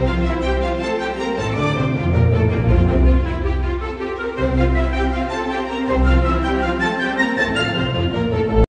Música